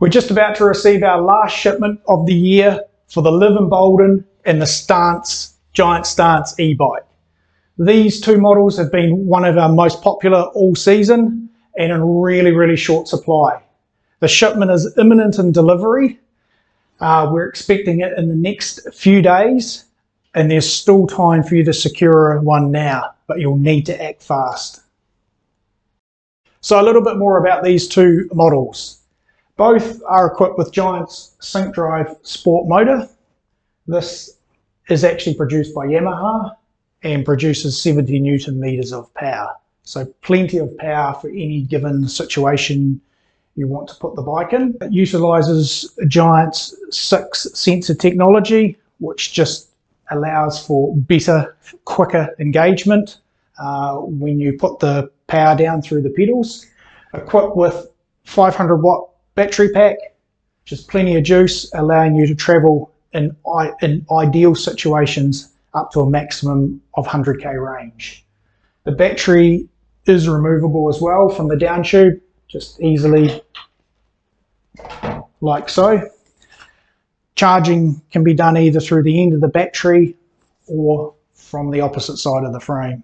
We're just about to receive our last shipment of the year for the Liv Embolden and the Stance, Giant Stance e-bike. These two models have been one of our most popular all season and in really, really short supply. The shipment is imminent in delivery. Uh, we're expecting it in the next few days and there's still time for you to secure one now, but you'll need to act fast. So a little bit more about these two models. Both are equipped with Giant's Sync Drive Sport motor. This is actually produced by Yamaha and produces 70 newton meters of power. So plenty of power for any given situation you want to put the bike in. It utilizes Giant's six sensor technology, which just allows for better, quicker engagement uh, when you put the power down through the pedals. Equipped with 500 watt battery pack, is plenty of juice, allowing you to travel in, in ideal situations up to a maximum of 100k range. The battery is removable as well from the down tube, just easily like so. Charging can be done either through the end of the battery or from the opposite side of the frame.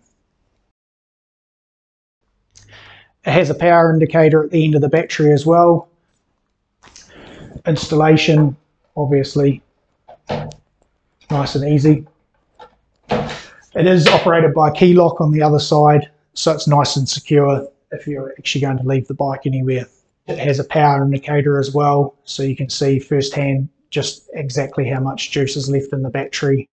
It has a power indicator at the end of the battery as well. Installation, obviously, nice and easy. It is operated by a key lock on the other side, so it's nice and secure if you're actually going to leave the bike anywhere. It has a power indicator as well, so you can see firsthand just exactly how much juice is left in the battery.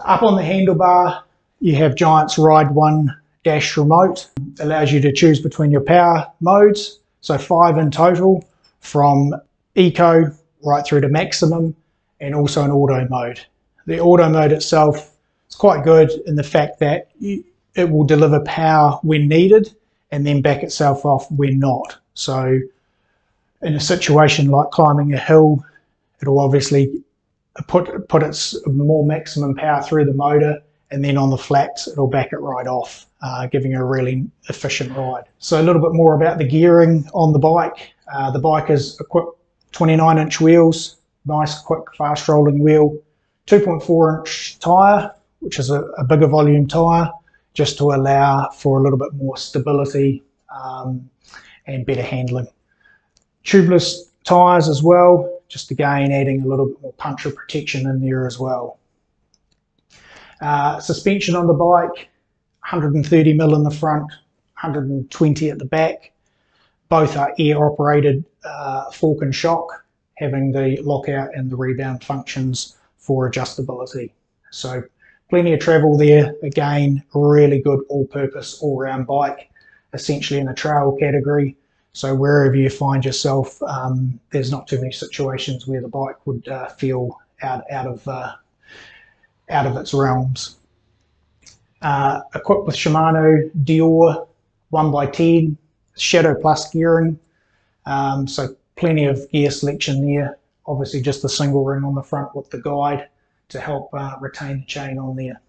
Up on the handlebar, you have Giant's Ride 1 dash remote. It allows you to choose between your power modes, so five in total, from eco right through to maximum, and also an auto mode. The auto mode itself is quite good in the fact that it will deliver power when needed and then back itself off when not. So in a situation like climbing a hill, it'll obviously put put its more maximum power through the motor, and then on the flats, it'll back it right off, uh, giving a really efficient ride. So a little bit more about the gearing on the bike. Uh, the bike is equipped 29 inch wheels, nice, quick, fast rolling wheel, 2.4 inch tyre, which is a, a, bigger volume tyre, just to allow for a little bit more stability um, and better handling. Tubeless tyres as well, just again adding a little bit more puncture protection in there as well. Uh, suspension on the bike, 130 mil in the front, 120 at the back. Both are air operated uh, fork and shock, having the lockout and the rebound functions for adjustability. So plenty of travel there. Again, really good all-purpose, all-round bike, essentially in the trail category. So wherever you find yourself, um, there's not too many situations where the bike would uh, feel out out of uh, out of its realms. Uh, equipped with Shimano Deore 1x10 Shadow Plus gearing, um, so plenty of gear selection there. Obviously just a single ring on the front with the guide to help uh, retain the chain on there.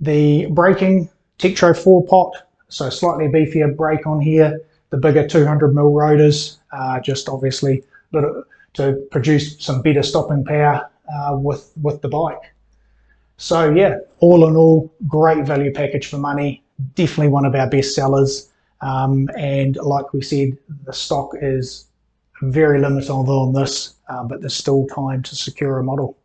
The braking, Tektro 4 pot, so slightly beefier brake on here, the bigger 200 mil rotors, uh, just obviously to produce some better stopping power uh, with, with the bike. So yeah, all in all, great value package for money. Definitely one of our best sellers. Um, and like we said, the stock is very limited on this, uh, but there's still time to secure a model.